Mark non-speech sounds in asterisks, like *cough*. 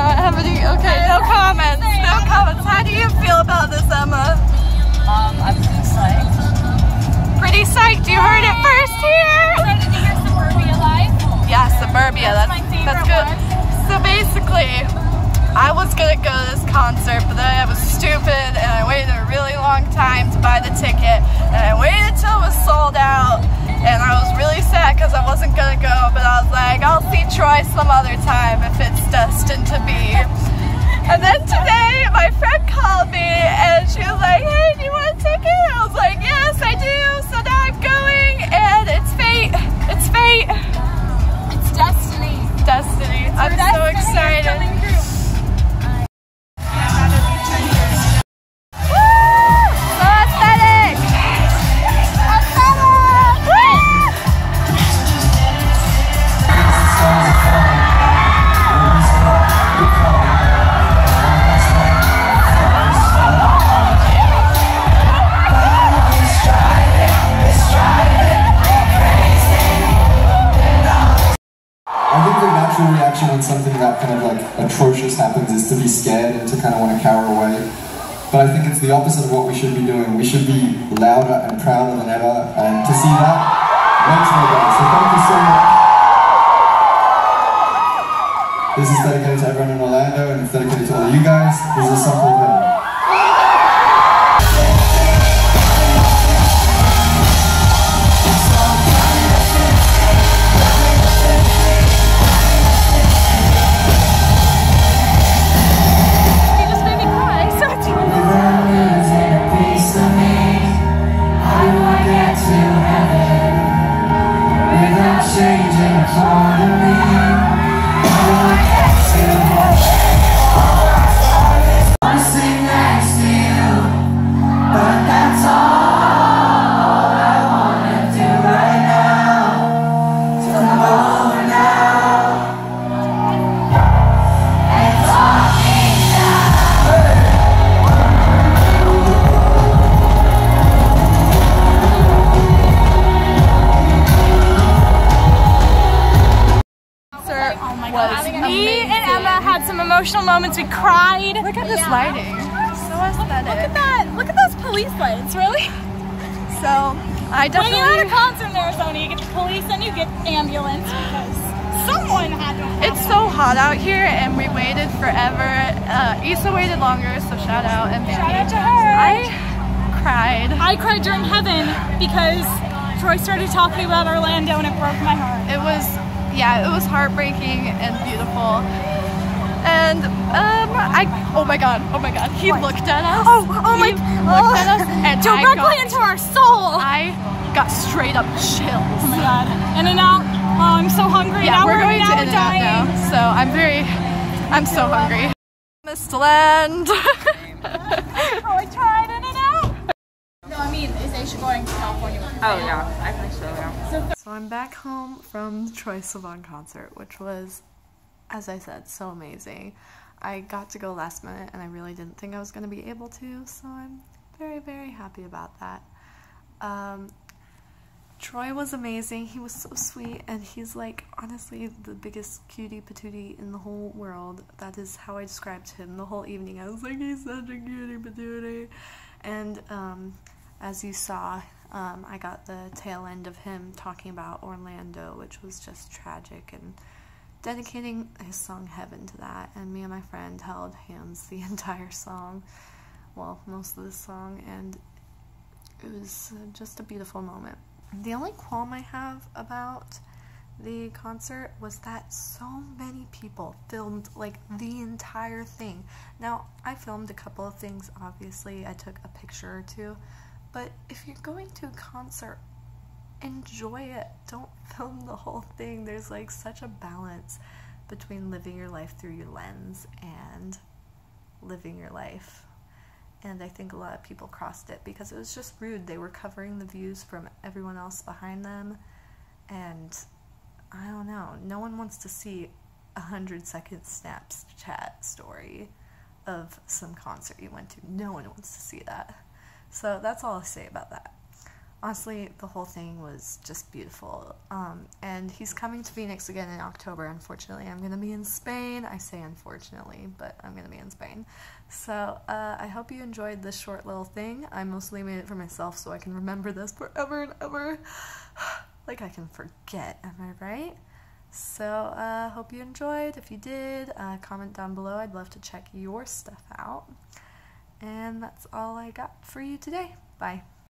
not having. Okay, no comments. No comments. How do you feel about this, Emma? Um, I'm pretty psyched. Pretty psyched. You heard it first here. So did hear Suburbia live? Yeah, Suburbia. That's, that's, that's good. One. So basically, I was gonna go to this concert, but then I was stupid and I waited a really long time to buy the ticket, and I waited till it was sold out, and I was really sad because I wasn't gonna go, but I was like, I'll see Troye some other time if it's destined to be. Natural reaction when something that kind of like atrocious happens is to be scared and to kind of want to cower away. But I think it's the opposite of what we should be doing. We should be louder and prouder than ever, and to see that makes my day. So thank you so much. This is dedicated to everyone in Orlando, and it's dedicated to all of you guys. This is a song called Concert had some emotional moments. We cried. Look at this Yeah. lighting. So aesthetic. Look at that. Look at those police lights, really? *laughs* So I definitely. When you're at a concert in Arizona, you get the police and you get ambulance because someone had to It's so hot out here, and we waited forever. Uh, Issa waited longer, so shout out and Shout out to her. I cried. I cried during Heaven because Troye started talking about Orlando and it broke my heart. It was, yeah, it was heartbreaking and beautiful. And um, I, oh my god, oh my god, he looked at us. Oh, oh my- he looked at us, *laughs* and I Directly got, into our soul. I got straight up chills. Oh my god. In and out. Oh, I'm so hungry. Yeah, now we're we're going to In and Out now, so I'm very, I'm so hungry. Missed land. *laughs* Oh, I tried In and Out. No, I mean, is Aisha going to California Oh yeah, I think so. Yeah. So I'm back home from the Troye Sivan concert, which was, as I said, so amazing. I got to go last minute and I really didn't think I was going to be able to, so I'm very, very happy about that. Um, Troye was amazing. He was so sweet, and he's like honestly the biggest cutie patootie in the whole world. That is how I described him the whole evening. I was like, he's such a cutie patootie. And um, as you saw, um, I got the tail end of him talking about Orlando, which was just tragic, and dedicating his song Heaven to that. And me and my friend held hands the *laughs* entire song, well, most of the song, and it was uh, just a beautiful moment. The only qualm I have about the concert was that so many people filmed like the entire thing. Now, I filmed a couple of things, obviously, I took a picture or two, but if you're going to a concert, enjoy it. Don't *laughs* film the whole thing. There's like such a balance between living your life through your lens and living your life. And I think a lot of people crossed it because it was just rude. They were covering the views from everyone else behind them. And I don't know, no one wants to see a hundred second snaps chat story of some concert you went to. No one wants to see that. So that's all I'll say about that. Honestly, the whole thing was just beautiful. Um, and he's coming to Phoenix again in October. Unfortunately, I'm going to be in Spain. I say unfortunately, but I'm going to be in Spain. So uh, I hope you enjoyed this short little thing. I mostly made it for myself so I can remember this forever and ever. *sighs* like I can forget, am I right? So, uh, hope you enjoyed. If you did, uh, comment down below. I'd love to check your stuff out. And that's all I got for you today. Bye.